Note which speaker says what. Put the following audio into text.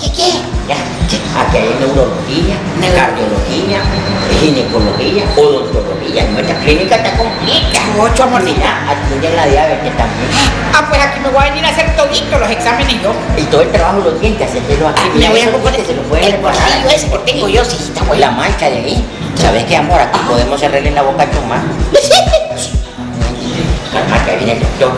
Speaker 1: ¿qué qué?
Speaker 2: Ya, aquí hay neurología, cardiología, ginecología, odontología. Nuestra clínica está completa.
Speaker 1: Ocho, amorcita.
Speaker 2: Ya, atienden la diabetes también.
Speaker 1: Ah, pues aquí me voy a venir a hacer toditos los exámenes yo.
Speaker 2: Y todo el trabajo lo tienen que hacértelo aquí.
Speaker 1: Ah, me voy a componer
Speaker 2: se lo pueden
Speaker 1: el
Speaker 2: reparar
Speaker 1: bolsillo ese tengo yo, sí, está
Speaker 2: la mancha de ahí. ¿Sabes qué, amor? Aquí podemos cerrarle la boca a tu mamá. Calma, que viene el doctor.